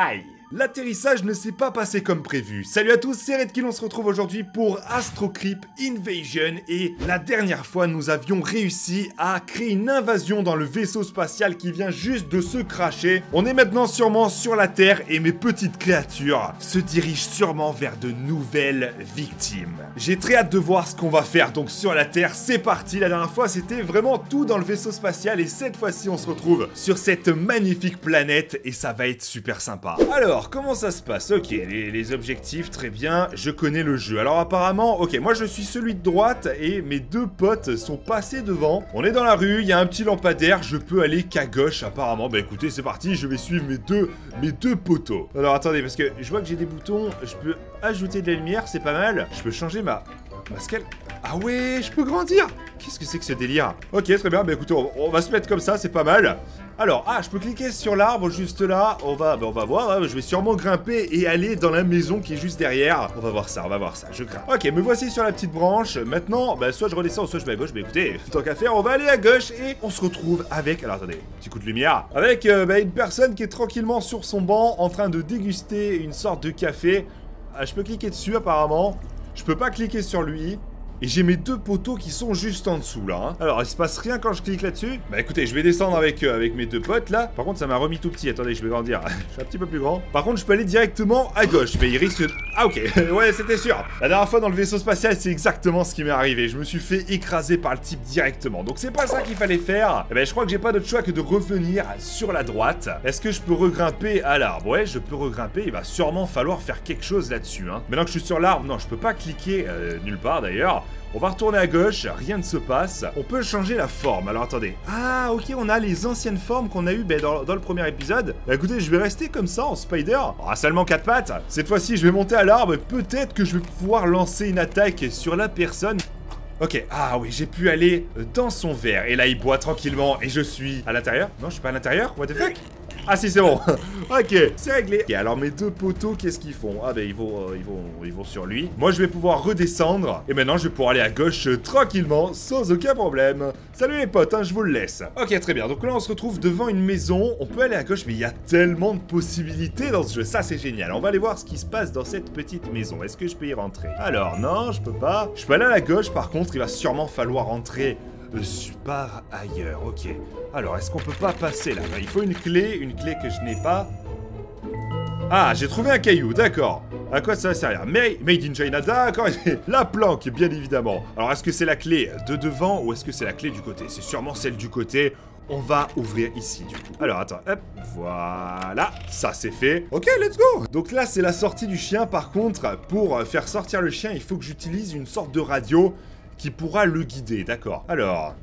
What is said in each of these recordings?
Aïe L'atterrissage ne s'est pas passé comme prévu. Salut à tous, c'est Redkill, on se retrouve aujourd'hui pour Astro Invasion et la dernière fois nous avions réussi à créer une invasion dans le vaisseau spatial qui vient juste de se cracher. On est maintenant sûrement sur la Terre et mes petites créatures se dirigent sûrement vers de nouvelles victimes. J'ai très hâte de voir ce qu'on va faire donc sur la Terre, c'est parti. La dernière fois c'était vraiment tout dans le vaisseau spatial et cette fois-ci on se retrouve sur cette magnifique planète et ça va être super sympa. Alors, alors, comment ça se passe? Ok, les, objectifs, très bien, je connais le jeu. Alors apparemment, ok, moi je suis celui de droite et mes deux potes sont passés devant. On est dans la rue, il y a un petit lampadaire, je peux aller qu'à gauche apparemment. Bah écoutez, c'est parti, je vais suivre mes deux, mes poteaux. Alors attendez, parce que je vois que j'ai des boutons, je peux ajouter de la lumière, c'est pas mal. Je peux changer ma... scale... Ah ouais, je peux grandir Qu'est-ce que c'est que ce délire? Ok, très bien, bah écoutez, on, va se mettre comme ça, c'est pas mal. Alors, ah, je peux cliquer sur l'arbre juste là. On va, bah, on va voir, hein. je vais sûrement grimper et aller dans la maison qui est juste derrière. On va voir ça, on va voir ça, je grimpe. Ok, me voici sur la petite branche. Maintenant, bah, soit je redescends, soit je vais à gauche. Mais écoutez, tant qu'à faire, on va aller à gauche et on se retrouve avec... Alors, attendez, petit coup de lumière. Avec euh, une personne qui est tranquillement sur son banc en train de déguster une sorte de café. Ah, je peux cliquer dessus apparemment. Je peux pas cliquer sur lui. Et j'ai mes deux poteaux qui sont juste en dessous là. Hein. Alors, il se passe rien quand je clique là-dessus? Bah écoutez, je vais descendre avec, euh, avec mes deux potes là. Par contre, ça m'a remis tout petit. Attendez, je vais grandir. je suis un petit peu plus grand. Par contre, je peux aller directement à gauche. Mais il risque... Ah ok, ouais, c'était sûr. La dernière fois dans le vaisseau spatial, c'est exactement ce qui m'est arrivé. Je me suis fait écraser par le type directement. Donc c'est pas ça qu'il fallait faire. Eh ben, je crois que j'ai pas d'autre choix que de revenir sur la droite. Est-ce que je peux regrimper à l'arbre? Ouais, je peux regrimper. Il va sûrement falloir faire quelque chose là-dessus. Hein. Maintenant que je suis sur l'arbre, non, je peux pas cliquer euh, nulle part d'ailleurs. On va retourner à gauche, rien ne se passe. On peut changer la forme. Alors attendez. Ah, ok, on a les anciennes formes qu'on a eues ben, dans, le premier épisode. Bah, écoutez, je vais rester comme ça en spider. Ah, seulement quatre pattes. Cette fois-ci, je vais monter à l'arbre. Peut-être que je vais pouvoir lancer une attaque sur la personne. Ok, ah oui, j'ai pu aller dans son verre. Et là, il boit tranquillement. Et je suis à l'intérieur Non, je suis pas à l'intérieur What the fuck? Ah si c'est bon. Ok, c'est réglé. Ok, alors mes deux poteaux, qu'est-ce qu'ils font? Ah ben ils vont, euh, ils, vont, ils vont sur lui. Moi je vais pouvoir redescendre. Et maintenant je vais pouvoir aller à gauche euh, tranquillement Sans aucun problème. Salut les potes, hein, je vous le laisse. Ok, très bien, donc là on se retrouve devant une maison. On peut aller à gauche, mais il y a tellement de possibilités dans ce jeu. Ça c'est génial, on va aller voir ce qui se passe dans cette petite maison. Est-ce que je peux y rentrer? Alors non, je peux pas. Je peux aller à la gauche, par contre il va sûrement falloir rentrer je pars ailleurs, ok. Alors, est-ce qu'on peut pas passer là? Il faut une clé, une clé que je n'ai pas. Ah, j'ai trouvé un caillou, d'accord. À quoi ça va servir Made in China, d'accord. la planque, bien évidemment. Alors, est-ce que c'est la clé de devant ou est-ce que c'est la clé du côté? C'est sûrement celle du côté. On va ouvrir ici, du coup. Alors, attends, hop, voilà. Ça, c'est fait. Ok, let's go Donc là, c'est la sortie du chien. Par contre, pour faire sortir le chien, il faut que j'utilise une sorte de radio qui pourra le guider, d'accord. Alors...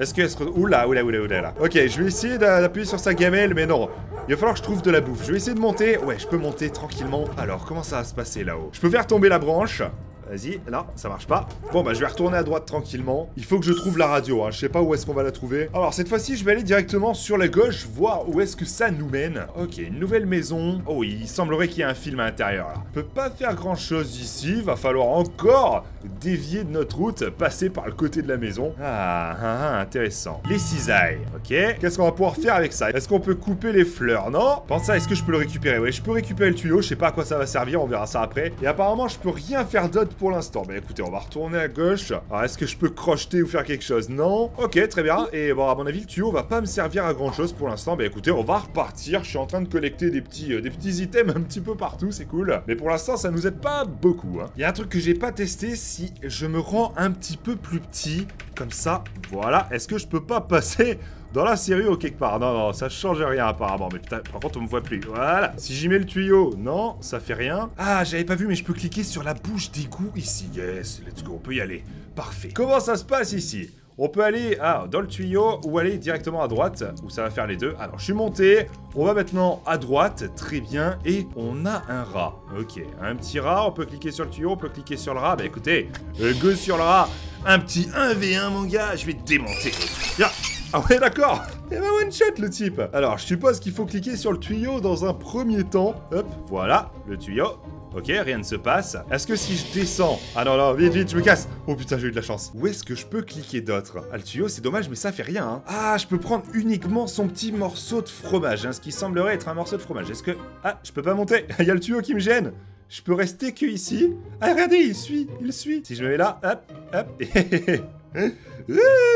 Est-ce que... Est -ce Oula, oula, oula, oula. Ok, je vais essayer d'appuyer sur sa gamelle, mais non. Il va falloir que je trouve de la bouffe. Je vais essayer de monter. Ouais, je peux monter tranquillement. Alors, comment ça va se passer là-haut? Je peux faire tomber la branche. Vas-y, là, ça marche pas. Bon, bah, je vais retourner à droite tranquillement. Il faut que je trouve la radio, hein. Je sais pas où est-ce qu'on va la trouver. Alors, cette fois-ci, je vais aller directement sur la gauche, voir où est-ce que ça nous mène. Ok, une nouvelle maison. Oh, il semblerait qu'il y ait un film à l'intérieur, là. On peut pas faire grand-chose ici. Va falloir encore dévier de notre route, passer par le côté de la maison. Ah, ah, ah intéressant. Les cisailles, ok. Qu'est-ce qu'on va pouvoir faire avec ça? Est-ce qu'on peut couper les fleurs? Non Pense ça, est-ce que je peux le récupérer? Oui, je peux récupérer le tuyau. Je sais pas à quoi ça va servir, on verra ça après. Et apparemment, je peux rien faire d'autre pour l'instant. Bah écoutez, on va retourner à gauche. Alors, est-ce que je peux crocheter ou faire quelque chose? Non Ok, très bien. Et bon, à mon avis, le tuyau va pas me servir à grand-chose pour l'instant. Bah écoutez, on va repartir. Je suis en train de collecter des petits, euh, des petits items un petit peu partout, c'est cool. Mais pour l'instant, ça nous aide pas beaucoup. Hein. Il y a un truc que j'ai pas testé, si je me rends un petit peu plus petit, comme ça, voilà. Est-ce que je peux pas passer dans la série ou quelque part. Non, non, ça change rien apparemment. Mais putain, par contre, on me voit plus. Voilà. Si j'y mets le tuyau, non, ça fait rien. Ah, j'avais pas vu, mais je peux cliquer sur la bouche d'égout ici. Yes, let's go, on peut y aller. Parfait. Comment ça se passe ici? On peut aller ah, dans le tuyau ou aller directement à droite, où ça va faire les deux. Alors, je suis monté, on va maintenant à droite, très bien, et on a un rat. Ok, un petit rat, on peut cliquer sur le tuyau, on peut cliquer sur le rat. Bah écoutez, euh, go sur le rat, un petit 1v1 mon gars, je vais te démonter. Tiens ah ouais, d'accord Il va one shot le type Alors, je suppose qu'il faut cliquer sur le tuyau dans un premier temps. Hop, voilà, le tuyau. Ok, rien ne se passe. Est-ce que si je descends... Ah non, non, vite, vite, je me casse Oh putain, j'ai eu de la chance. Où est-ce que je peux cliquer d'autres Ah, le tuyau, c'est dommage, mais ça fait rien. Hein. Ah, je peux prendre uniquement son petit morceau de fromage, hein, ce qui semblerait être un morceau de fromage. Est-ce que... Ah, je peux pas monter. Il y a le tuyau qui me gêne. Je peux rester que ici. Ah, regardez, il suit, il suit. Si je me mets là, hop, hop.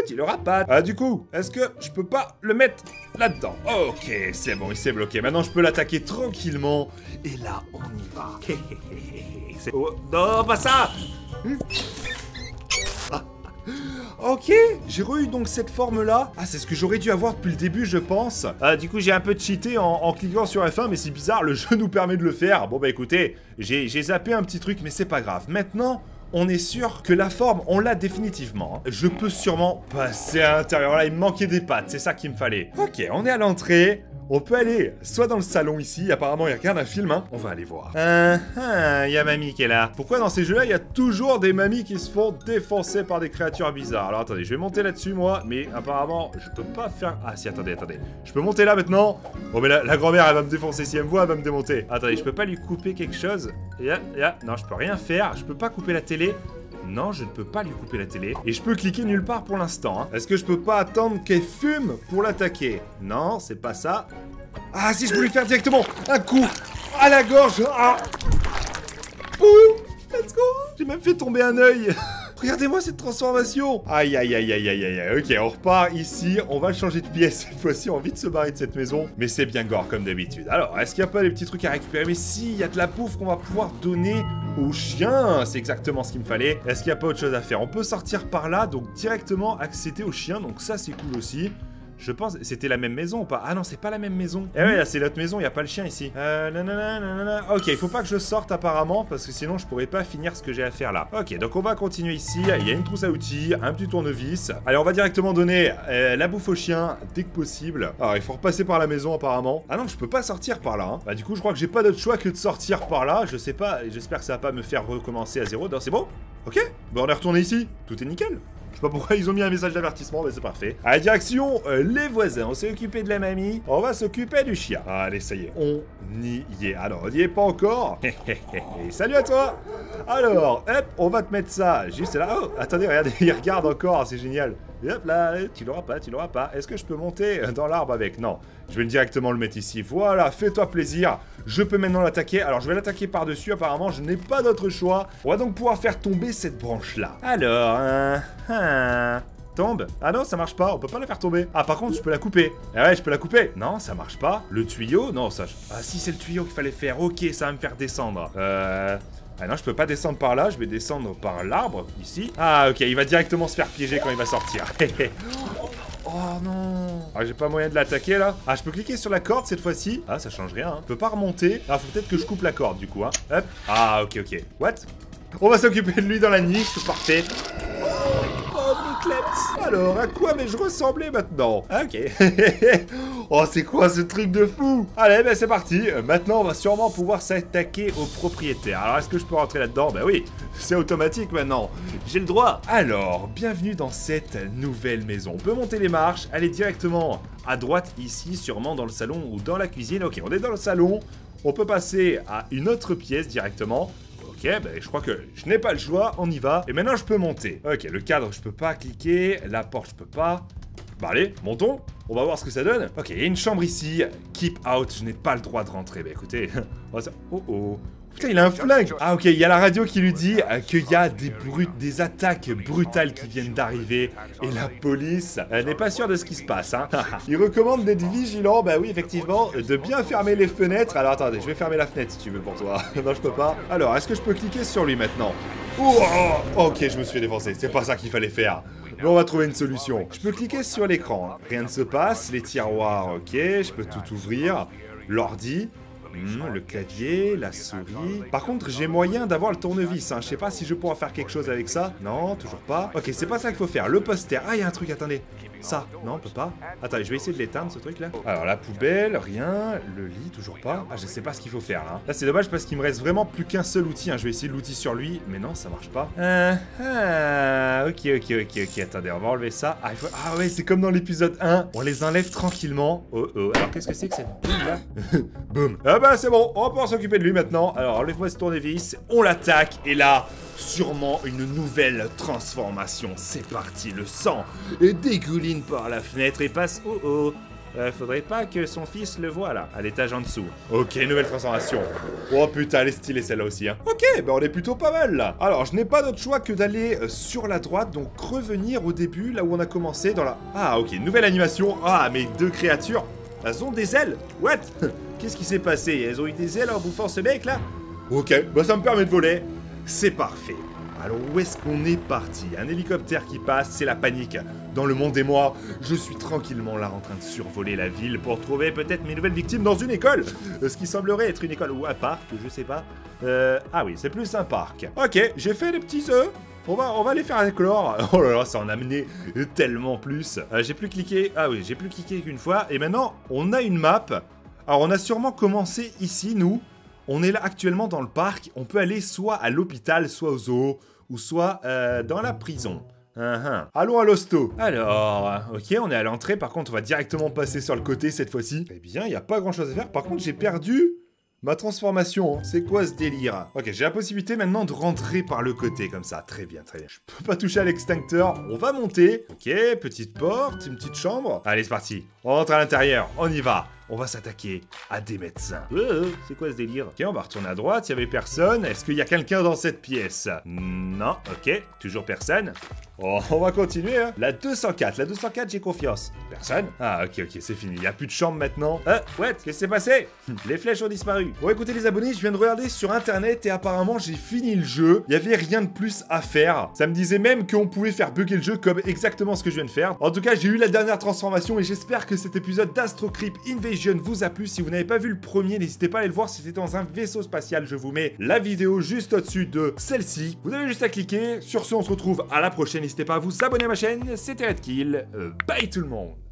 tu l'auras pas. Ah, du coup, est-ce que je peux pas le mettre là-dedans? Ok, c'est bon, il s'est bloqué. Maintenant, je peux l'attaquer tranquillement. Et là, on y va. oh, non, pas ça ah. Ok, j'ai re donc cette forme-là. Ah, c'est ce que j'aurais dû avoir depuis le début, je pense. Ah, du coup, j'ai un peu cheaté en, en, cliquant sur F1, mais c'est bizarre, le jeu nous permet de le faire. Bon, bah écoutez, j'ai zappé un petit truc, mais c'est pas grave. Maintenant, on est sûr que la forme, on l'a définitivement. Hein. Je peux sûrement passer à l'intérieur. Là, il me manquait des pattes, c'est ça qu'il me fallait. Ok, on est à l'entrée. On peut aller soit dans le salon ici, apparemment il regarde un film, hein. On va aller voir. Ah, y a mamie qui est là. Pourquoi dans ces jeux-là, il y a toujours des mamies qui se font défoncer par des créatures bizarres? Alors attendez, je vais monter là-dessus moi, mais apparemment, je peux pas faire... Ah si, attendez, attendez. Je peux monter là maintenant? Bon mais la, grand-mère, elle va me défoncer. Si elle me voit, elle va me démonter. Attendez, je peux pas lui couper quelque chose? Ya, ya, non, je peux rien faire. Je peux pas couper la télé. Non, je ne peux pas lui couper la télé. Et je peux cliquer nulle part pour l'instant. Hein. Est-ce que je peux pas attendre qu'elle fume pour l'attaquer? Non, c'est pas ça. Ah si, je peux lui faire directement un coup à la gorge. Ah. Ouh, let's go. J'ai même fait tomber un œil. Regardez-moi cette transformation Aïe aïe aïe aïe aïe aïe Ok, on repart ici, on va changer de pièce cette fois-ci, envie de se barrer de cette maison, mais c'est bien gore comme d'habitude. Alors, est-ce qu'il n'y a pas des petits trucs à récupérer? Mais si, il y a de la bouffe qu'on va pouvoir donner au chien C'est exactement ce qu'il me fallait. Est-ce qu'il n'y a pas autre chose à faire? On peut sortir par là, donc directement accéder au chien, donc ça c'est cool aussi. Je pense, c'était la même maison ou pas? Ah non, c'est pas la même maison. Eh ouais, c'est notre maison, il y a pas le chien ici. Euh, nanana, Ok, il faut pas que je sorte apparemment, parce que sinon je pourrais pas finir ce que j'ai à faire là. Ok, donc on va continuer ici. Il y a une trousse à outils, un petit tournevis. Allez, on va directement donner euh, la bouffe au chien dès que possible. Alors, il faut repasser par la maison apparemment. Ah non, je peux pas sortir par là. Hein. Bah du coup, je crois que j'ai pas d'autre choix que de sortir par là. Je sais pas, j'espère que ça va pas me faire recommencer à zéro. Non, c'est bon? Ok, bon on est retourné ici. Tout est nickel. Je sais pas pourquoi ils ont mis un message d'avertissement, mais c'est parfait. Allez, direction euh, les voisins. On s'est occupé de la mamie. On va s'occuper du chien. Allez, ça y est. On y est. Alors, on n'y est pas encore. Salut à toi. Alors, hop, on va te mettre ça juste là. Oh, attendez, regardez, il regarde encore. C'est génial. Hop là, tu l'auras pas, tu l'auras pas. Est-ce que je peux monter dans l'arbre avec? Non. Je vais directement le mettre ici. Voilà, fais-toi plaisir. Je peux maintenant l'attaquer. Alors, je vais l'attaquer par-dessus. Apparemment, je n'ai pas d'autre choix. On va donc pouvoir faire tomber cette branche-là. Alors, hein, hein, tombe. Ah non, ça marche pas, on peut pas la faire tomber. Ah, par contre, je peux la couper. Ah ouais, je peux la couper. Non, ça marche pas. Le tuyau? Non, ça... Ah si, c'est le tuyau qu'il fallait faire. Ok, ça va me faire descendre. Euh... Ah non, je peux pas descendre par là, je vais descendre par l'arbre, ici. Ah, ok, il va directement se faire piéger quand il va sortir. Oh non. Ah j'ai pas moyen de l'attaquer là. Ah je peux cliquer sur la corde cette fois-ci. Ah ça change rien hein. Je peux pas remonter. Ah faut peut-être que je coupe la corde du coup hein. Hop. Ah ok ok. What? On va s'occuper de lui dans la niche Parfait. Alors, à quoi vais-je ressembler maintenant? Ah, Ok. oh, c'est quoi ce truc de fou? Allez, ben c'est parti. Maintenant, on va sûrement pouvoir s'attaquer au propriétaire. Alors, est-ce que je peux rentrer là-dedans? Ben oui, c'est automatique maintenant. J'ai le droit. Alors, bienvenue dans cette nouvelle maison. On peut monter les marches, aller directement à droite ici, sûrement dans le salon ou dans la cuisine. Ok, on est dans le salon. On peut passer à une autre pièce directement. Ok, ben je crois que je n'ai pas le choix, on y va. Et maintenant je peux monter. Ok, le cadre je peux pas cliquer, la porte je peux pas. Bah allez, montons, on va voir ce que ça donne. Ok, il y a une chambre ici, keep out, je n'ai pas le droit de rentrer. Bah écoutez, oh oh. Putain, il a un flingue Ah ok, il y a la radio qui lui dit euh, qu'il y a des, des attaques brutales qui viennent d'arriver et la police n'est pas sûre de ce qui se passe. Hein. il recommande d'être vigilant, bah oui effectivement, de bien fermer les fenêtres. Alors attendez, je vais fermer la fenêtre si tu veux pour toi. non, je peux pas. Alors, est-ce que je peux cliquer sur lui maintenant? Oh, Ok, je me suis défoncé, c'est pas ça qu'il fallait faire. Mais on va trouver une solution. Je peux cliquer sur l'écran. Rien ne se passe. Les tiroirs, ok. Je peux tout ouvrir. L'ordi. Hmm, le clavier, la souris. Par contre, j'ai moyen d'avoir le tournevis. Hein. Je sais pas si je pourrais faire quelque chose avec ça. Non, toujours pas. Ok, c'est pas ça qu'il faut faire. Le poster. Ah, il y a un truc, attendez. Ça, non, on peut pas. Attends, je vais essayer de l'éteindre ce truc là. Alors la poubelle, rien. Le lit, toujours pas. Ah, je sais pas ce qu'il faut faire là. Là, c'est dommage parce qu'il me reste vraiment plus qu'un seul outil. Hein. Je vais essayer l'outil sur lui, mais non, ça marche pas. Euh, ah, ok, ok, ok, ok. Attendez, on va enlever ça. Ah, il faut... ah ouais, c'est comme dans l'épisode 1. On les enlève tranquillement. Oh oh. Alors qu'est-ce que c'est que cette boule là Boum. Ah bah c'est bon, on va pouvoir s'occuper de lui maintenant. Alors enlève-moi ce tournevis. On l'attaque et là. Sûrement une nouvelle transformation. C'est parti, le sang dégouline par la fenêtre et passe... Oh oh euh, faudrait pas que son fils le voit là, à l'étage en dessous. Ok, nouvelle transformation. Oh putain, elle est stylée celle-là aussi. Hein. Ok, ben on est plutôt pas mal là. Alors, je n'ai pas d'autre choix que d'aller euh, sur la droite, donc revenir au début, là où on a commencé, dans la... Ah, ok, nouvelle animation. Ah, mes deux créatures, elles ont des ailes What? Qu'est-ce qui s'est passé? Elles ont eu des ailes en bouffant ce mec là? Ok, bah ça me permet de voler. C'est parfait. Alors où est-ce qu'on est parti? Un hélicoptère qui passe, c'est la panique. Dans le monde et moi, je suis tranquillement là en train de survoler la ville pour trouver peut-être mes nouvelles victimes dans une école. Euh, ce qui semblerait être une école ou un parc, je sais pas. Euh, ah oui, c'est plus un parc. Ok, j'ai fait les petits œufs. On va, on va les faire éclore. Oh là là, ça en a amené tellement plus. Euh, j'ai plus cliqué. Ah oui, j'ai plus cliqué qu'une fois. Et maintenant, on a une map. Alors, on a sûrement commencé ici, nous. On est là actuellement dans le parc. On peut aller soit à l'hôpital, soit au zoo, ou soit euh, dans la prison. Uh Allons à l'hosto. Alors, ok, on est à l'entrée. Par contre, on va directement passer sur le côté cette fois-ci. Eh bien, il n'y a pas grand-chose à faire. Par contre, j'ai perdu Ma transformation, c'est quoi ce délire Ok, j'ai la possibilité maintenant de rentrer par le côté comme ça. Très bien, très bien. Je peux pas toucher à l'extincteur. On va monter. Ok, petite porte, une petite chambre. Allez, c'est parti. On rentre à l'intérieur. On y va. On va s'attaquer à des médecins. Euh, c'est quoi ce délire? Ok, on va retourner à droite. Il y avait personne. Est-ce qu'il y a quelqu'un dans cette pièce? Non. Ok, toujours personne. Oh, on va continuer, hein. La 204, la 204, j'ai confiance. Personne? Ah, ok, ok, c'est fini. Il n'y a plus de chambre maintenant. Euh, ouais, qu'est-ce qui s'est passé? Les flèches ont disparu. Bon, écoutez, les abonnés, je viens de regarder sur internet et apparemment, j'ai fini le jeu. Il n'y avait rien de plus à faire. Ça me disait même qu'on pouvait faire bugger le jeu comme exactement ce que je viens de faire. En tout cas, j'ai eu la dernière transformation et j'espère que cet épisode d'Astro Creep Invasion vous a plu. Si vous n'avez pas vu le premier, n'hésitez pas à aller le voir. C'était dans un vaisseau spatial. Je vous mets la vidéo juste au-dessus de celle-ci. Vous avez juste à cliquer. Sur ce, on se retrouve à la prochaine n'hésitez pas à vous abonner à ma chaîne, c'était Redkill, euh, bye tout le monde